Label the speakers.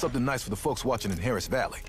Speaker 1: Something nice for the folks watching in Harris Valley.